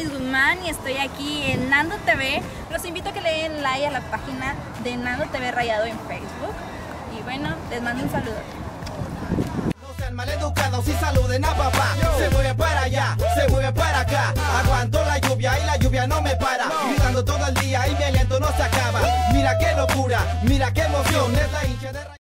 Iván y estoy aquí en Nando TV. Los invito a que le den like a la página de Nando TV Rayado en Facebook. Y bueno, les mando un saludo. No sean maleducados y saluden a papá. Se mueve para allá, se mueve para acá. Aguanto la lluvia y la lluvia no me para. Gritando todo el día y mi aliento no se acaba. Mira qué locura, mira qué emoción. Es la hincha de